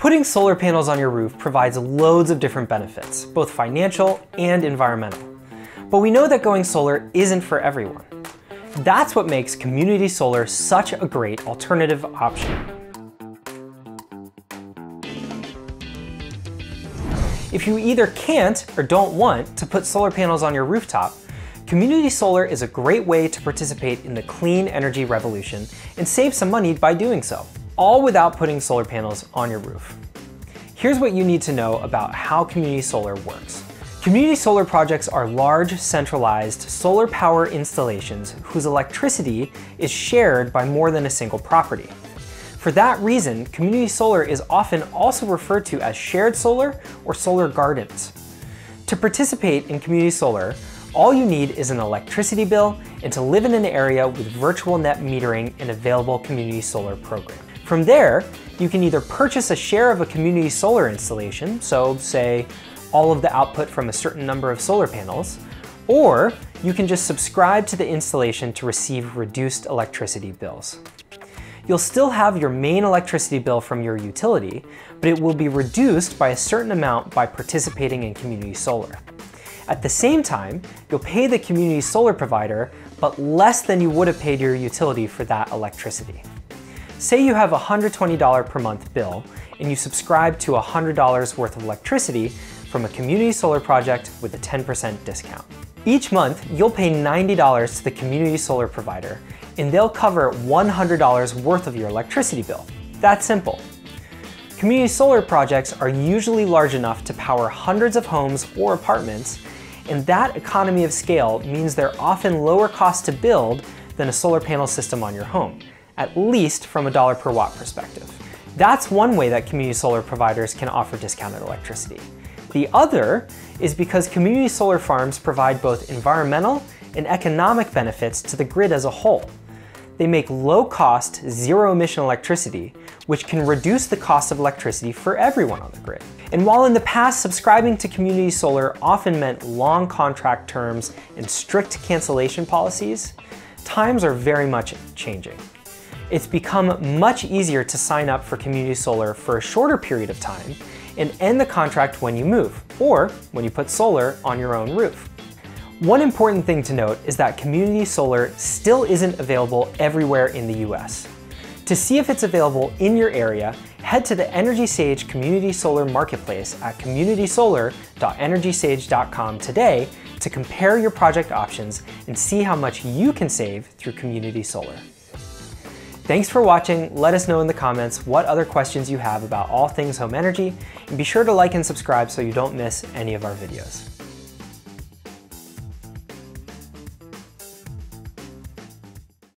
Putting solar panels on your roof provides loads of different benefits, both financial and environmental. But we know that going solar isn't for everyone. That's what makes community solar such a great alternative option. If you either can't or don't want to put solar panels on your rooftop, community solar is a great way to participate in the clean energy revolution and save some money by doing so all without putting solar panels on your roof. Here's what you need to know about how community solar works. Community solar projects are large, centralized solar power installations whose electricity is shared by more than a single property. For that reason, community solar is often also referred to as shared solar or solar gardens. To participate in community solar, all you need is an electricity bill and to live in an area with virtual net metering and available community solar program. From there, you can either purchase a share of a community solar installation, so say all of the output from a certain number of solar panels, or you can just subscribe to the installation to receive reduced electricity bills. You'll still have your main electricity bill from your utility, but it will be reduced by a certain amount by participating in community solar. At the same time, you'll pay the community solar provider, but less than you would have paid your utility for that electricity. Say you have a $120 per month bill and you subscribe to $100 worth of electricity from a community solar project with a 10% discount. Each month, you'll pay $90 to the community solar provider and they'll cover $100 worth of your electricity bill. That's simple. Community solar projects are usually large enough to power hundreds of homes or apartments, and that economy of scale means they're often lower cost to build than a solar panel system on your home at least from a dollar per watt perspective. That's one way that community solar providers can offer discounted electricity. The other is because community solar farms provide both environmental and economic benefits to the grid as a whole. They make low-cost, zero-emission electricity, which can reduce the cost of electricity for everyone on the grid. And while in the past subscribing to community solar often meant long contract terms and strict cancellation policies, times are very much changing it's become much easier to sign up for community solar for a shorter period of time and end the contract when you move, or when you put solar on your own roof. One important thing to note is that community solar still isn't available everywhere in the US. To see if it's available in your area, head to the EnergySage Community Solar Marketplace at communitysolar.energysage.com today to compare your project options and see how much you can save through community solar. Thanks for watching. Let us know in the comments what other questions you have about all things home energy, and be sure to like and subscribe so you don't miss any of our videos.